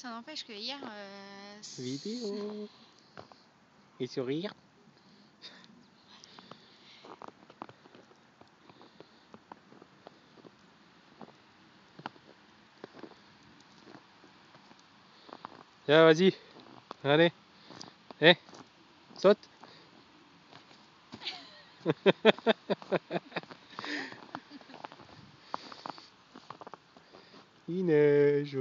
Ça n'empêche que hier. Euh, Vidéo. Et sourire. Tiens, vas-y. Allez. Eh. Saute. Il neige.